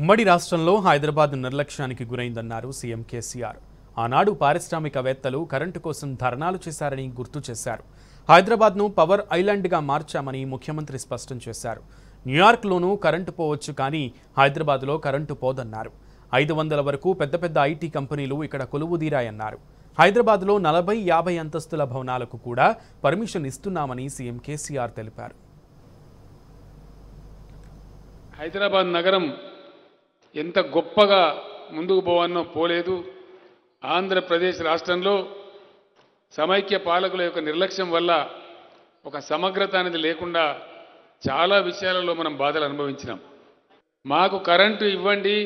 ఉమ్మడి రాష్ట్రంలో హైదరాబాద్ నిర్లక్ష్యానికి గురైందన్నారు సీఎం కేసీఆర్. ఆనాడు పారిశ్రామికవేత్తలు కరెంటు కోసం ధర్నాలు చేశారని గుర్తు చేశారు. హైదరాబాద్ను పవర్ ఐలాండ్గా మార్చామని ముఖ్యమంత్రి స్పష్టం చేశారు. న్యూయార్క్లోనూ కరెంటు పోవచ్చు కానీ హైదరాబాద్లో కరెంటు పోదన్నారు. ఐదు వందల వరకు పెద్ద పెద్ద ఐటీ కంపెనీలు ఇక్కడ కొలువుదీరాయన్నారు. హైదరాబాద్లో నలభై యాభై అంతస్తుల భవనాలకు కూడా పర్మిషన్ ఇస్తున్నామని సీఎం కేసీఆర్ తెలిపారు. హైదరాబాద్ నగరం ఎంత గొప్పగా ముందుకు పోవన్నో పోలేదు. ఆంధ్రప్రదేశ్ రాష్ట్రంలో సమైక్య పాలకుల యొక్క నిర్లక్ష్యం వల్ల ఒక సమగ్రత అనేది లేకుండా చాలా విషయాలలో మనం బాధలు అనుభవించినాం. మాకు కరెంటు ఇవ్వండి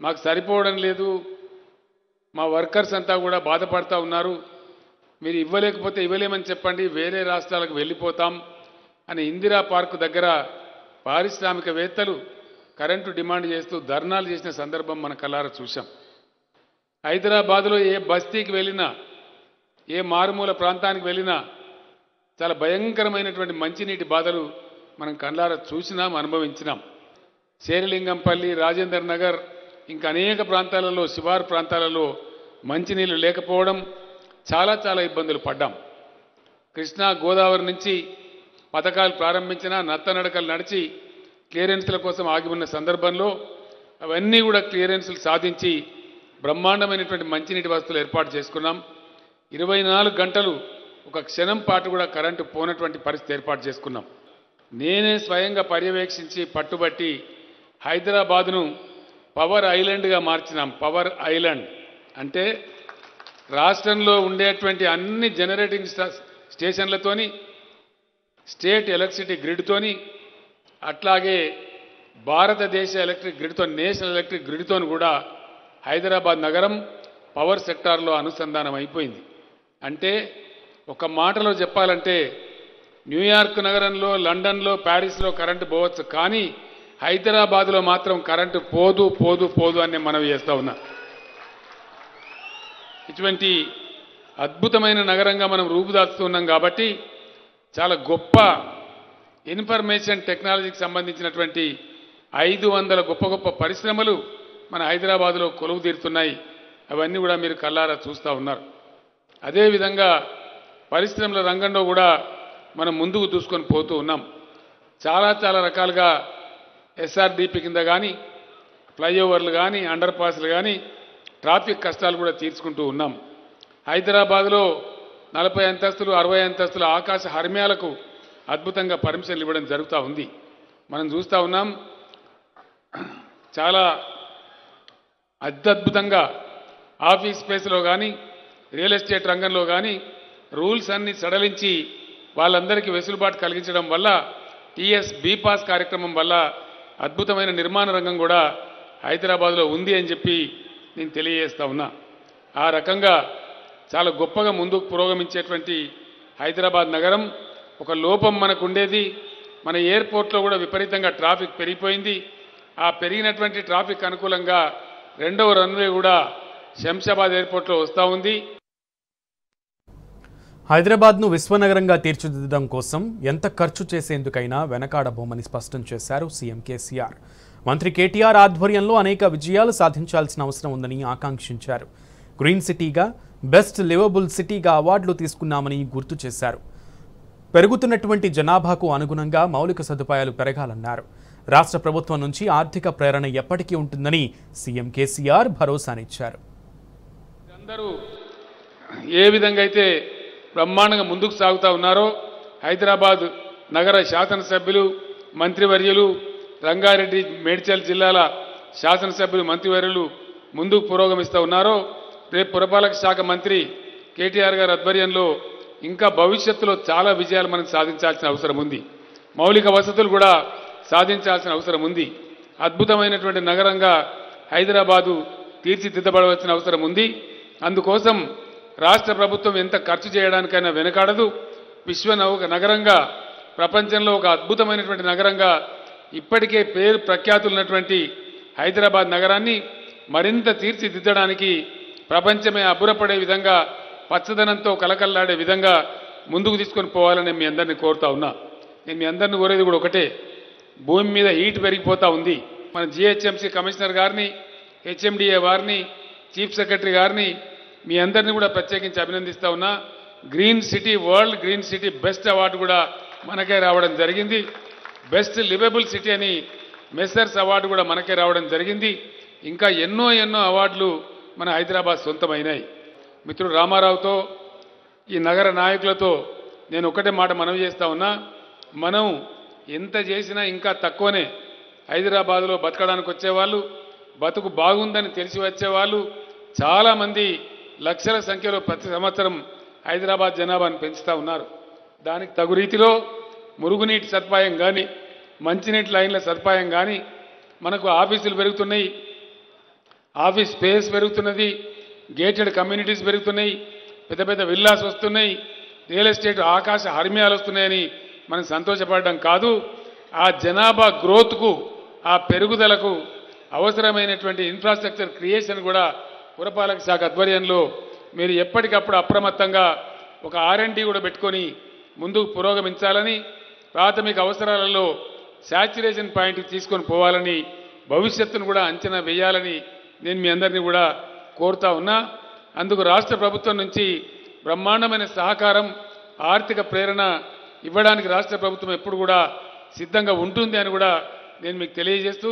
మాకు సరిపోవడం లేదు మా వర్కర్స్ అంతా కూడా బాధపడతా ఉన్నారు. మీరు ఇవ్వలేకపోతే ఇవ్వలేమని చెప్పండి వేరే రాష్ట్రాలకు వెళ్ళిపోతాం అని ఇందిరా పార్కు దగ్గర పారిశ్రామికవేత్తలు కరెంటు డిమాండ్ చేస్తూ ధర్నాలు చేసిన సందర్భం మన కలార చూశాం. హైదరాబాద్లో ఏ బస్తీకి వెళ్ళినా ఏ మారుమూల ప్రాంతానికి వెళ్ళినా చాలా భయంకరమైనటువంటి మంచినీటి బాధలు మనం కళ్ళార చూసినాం అనుభవించినాం. శేరిలింగంపల్లి రాజేందర్ నగర్ ఇంకా అనేక ప్రాంతాలలో శివారు ప్రాంతాలలో మంచినీళ్ళు లేకపోవడం చాలా చాలా ఇబ్బందులు పడ్డాం. కృష్ణా గోదావరి నుంచి పథకాలు ప్రారంభించిన నత్తనడకలు నడిచి క్లియరెన్స్ల కోసం ఆగి ఉన్న సందర్భంలో అవన్నీ కూడా క్లియరెన్స్లు సాధించి బ్రహ్మాండమైనటువంటి మంచినీటి వసతులు ఏర్పాటు చేసుకున్నాం. ఇరవై నాలుగు గంటలు ఒక క్షణం పాటు కూడా కరెంటు పోనటువంటి పరిస్థితి ఏర్పాటు చేసుకున్నాం. నేనే స్వయంగా పర్యవేక్షించి పట్టుబట్టి హైదరాబాదును పవర్ ఐలాండ్గా మార్చినాం. పవర్ ఐలాండ్ అంటే రాష్ట్రంలో ఉండేటువంటి అన్ని జనరేటింగ్ స్టేషన్లతోని స్టేట్ ఎలక్ట్రిసిటీ గ్రిడ్తోని అట్లాగే భారతదేశ ఎలక్ట్రిక్ గ్రిడ్తో నేషనల్ ఎలక్ట్రిక్ గ్రిడ్తో కూడా హైదరాబాద్ నగరం పవర్ సెక్టార్లో అనుసంధానం అయిపోయింది. అంటే ఒక మాటలో చెప్పాలంటే న్యూయార్క్ నగరంలో లండన్లో ప్యారిస్లో కరెంటు పోవచ్చు కానీ హైదరాబాద్లో మాత్రం కరెంటు పోదు పోదు పోదు అని మనవి చేస్తూ ఉన్నా. ఇటువంటి అద్భుతమైన నగరంగా మనం రూపుదాల్చుతున్నాం కాబట్టి చాలా గొప్ప ఇన్ఫర్మేషన్ టెక్నాలజీకి సంబంధించినటువంటి ఐదు వందల గొప్ప గొప్ప పరిశ్రమలు మన హైదరాబాద్లో కొలువు తీరుతున్నాయి అవన్నీ కూడా మీరు కల్లారా చూస్తూ ఉన్నారు. అదేవిధంగా పరిశ్రమల రంగంలో కూడా మనం ముందుకు దూసుకొని పోతూ ఉన్నాం. చాలా చాలా రకాలుగా ఎస్ఆర్డిపి కింద కానీ ఫ్లైఓవర్లు కానీ అండర్ పాస్లు కానీ ట్రాఫిక్ కష్టాలు కూడా తీర్చుకుంటూ ఉన్నాం. హైదరాబాద్లో నలభై అంతస్తులు అరవై అంతస్తుల ఆకాశ హర్మ్యాలకు అద్భుతంగా పర్మిషన్లు ఇవ్వడం జరుగుతూ ఉంది. మనం చూస్తూ ఉన్నాం చాలా అత్యద్భుతంగా ఆఫీస్ స్పేస్లో కానీ రియల్ ఎస్టేట్ రంగంలో కానీ రూల్స్ అన్ని సడలించి వాళ్ళందరికీ వెసులుబాటు కలిగించడం వల్ల టీఎస్ బీపాస్ కార్యక్రమం వల్ల అద్భుతమైన నిర్మాణ రంగం కూడా హైదరాబాద్లో ఉంది అని చెప్పి నేను తెలియజేస్తా ఉన్నా. ఆ రకంగా చాలా గొప్పగా ముందుకు పురోగమించేటువంటి హైదరాబాద్ నగరం ఒక లోపం మనకు ఉండేది మన ఎయిర్పోర్ట్లో కూడా విపరీతంగా ట్రాఫిక్ పెరిగిపోయింది. ఆ పెరిగినటువంటి ట్రాఫిక్ అనుకూలంగా రెండవ రన్వే కూడా శంషాబాద్ ఎయిర్పోర్ట్లో వస్తూ ఉంది. హైదరాబాద్ను విశ్వనగరంగా తీర్చిదిద్దడం కోసం ఎంత ఖర్చు చేసేందుకైనా వెనకాడబోమని స్పష్టం చేశారు సీఎం కేసీఆర్. మంత్రి కేటీఆర్ ఆధ్వర్యంలో అనేక విజయాలు సాధించాల్సిన అవసరం ఉందని ఆకాంక్షించారు. గ్రీన్ సిటీగా బెస్ట్ లివబుల్ సిటీగా అవార్డులు తీసుకున్నామని గుర్తు చేశారు. పెరుగుతున్నటువంటి జనాభాకు అనుగుణంగా మౌలిక సదుపాయాలు పెరగాలన్నారు. రాష్ట్ర ప్రభుత్వం నుంచి ఆర్థిక ప్రేరణ ఎప్పటికీ ఉంటుందని సీఎం కేసీఆర్ భరోసానిచ్చారు. అందరూ ఏ విధంగా అయితే బ్రహ్మాండంగా ముందుకు సాగుతూ ఉన్నారో హైదరాబాద్ నగర శాసనసభ్యులు మంత్రివర్యులు రంగారెడ్డి మేడ్చల్ జిల్లాల శాసనసభ్యులు మంత్రివర్యులు ముందుకు పురోగమిస్తూ ఉన్నారో రేపు పురపాలక శాఖ మంత్రి కేటీఆర్ గారి ఆధ్వర్యంలో ఇంకా భవిష్యత్తులో చాలా విజయాలు మనం సాధించాల్సిన అవసరం ఉంది. మౌలిక వసతులు కూడా సాధించాల్సిన అవసరం ఉంది. అద్భుతమైనటువంటి నగరంగా హైదరాబాదు తీర్చిదిద్దబడవలసిన అవసరం ఉంది. అందుకోసం రాష్ట్ర ప్రభుత్వం ఎంత ఖర్చు చేయడానికైనా వెనకాడదు. విశ్వ నగరంగా ప్రపంచంలో ఒక అద్భుతమైనటువంటి నగరంగా ఇప్పటికే పేరు ప్రఖ్యాతులున్నటువంటి హైదరాబాద్ నగరాన్ని మరింత తీర్చిదిద్దడానికి ప్రపంచమే అబ్బురపడే విధంగా పచ్చదనంతో కలకల్లాడే విధంగా ముందుకు తీసుకొని పోవాలని మీ అందరినీ కోరుతా ఉన్నా. నేను మీ అందరిని కోరేది కూడా ఒకటే. భూమి మీద హీట్ పెరిగిపోతా ఉంది. మన జిహెచ్ఎంసీ కమిషనర్ గారిని హెచ్ఎండిఏ వారిని చీఫ్ సెక్రటరీ గారిని మీ అందరినీ కూడా ప్రత్యేకించి అభినందిస్తా ఉన్నా. Green city world green city best award కూడా మనకే రావడం జరిగింది. బెస్ట్ లివబుల్ సిటీ అని మెస్సర్స్ అవార్డు కూడా మనకే రావడం జరిగింది. ఇంకా ఎన్నో ఎన్నో అవార్డులు మన హైదరాబాద్ సొంతమైనాయి. మిత్రుడు రామారావుతో ఈ నగర నాయకులతో నేను ఒకటే మాట మనవి చేస్తా ఉన్నా. మనం ఎంత చేసినా ఇంకా తక్కువనే. హైదరాబాద్లో బతకడానికి వచ్చేవాళ్ళు బతుకు బాగుందని తెలిసి వచ్చేవాళ్ళు చాలామంది లక్షల సంఖ్యలో ప్రతి సంవత్సరం హైదరాబాద్ జనాభాను పెంచుతూ ఉన్నారు. దానికి తగు రీతిలో మురుగునీటి సదుపాయం కానీ మంచినీటి లైన్ల సదుపాయం కానీ మనకు ఆఫీసులు పెరుగుతున్నాయి. ఆఫీస్ స్పేస్ పెరుగుతున్నది. గేటెడ్ కమ్యూనిటీస్ పెరుగుతున్నాయి పెద్ద పెద్ద విల్లాస్ వస్తున్నాయి రియల్ ఎస్టేట్ ఆకాశ హర్మ్యాలు వస్తున్నాయని మనం సంతోషపడడం కాదు ఆ జనాభా గ్రోత్కు ఆ పెరుగుదలకు అవసరమైనటువంటి ఇన్ఫ్రాస్ట్రక్చర్ క్రియేషన్ కూడా పురపాలక శాఖ ఆధ్వర్యంలో మీరు ఎప్పటికప్పుడు అప్రమత్తంగా ఒక ఆర్ఎండి కూడా పెట్టుకొని ముందుకు పురోగమించాలని ప్రాథమిక అవసరాలలో శాచ్యురేషన్ పాయింట్ తీసుకొని పోవాలని భవిష్యత్తును కూడా అంచనా వేయాలని నేను మీ అందరినీ కూడా కోరుతా ఉన్నా అందుకు రాష్ట్ర ప్రభుత్వం నుంచి బ్రహ్మాండమైన సహకారం ఆర్థిక ప్రేరణ ఇవ్వడానికి రాష్ట్ర ప్రభుత్వం ఎప్పుడు కూడా సిద్ధంగా ఉంటుంది అని కూడా నేను మీకు తెలియజేస్తూ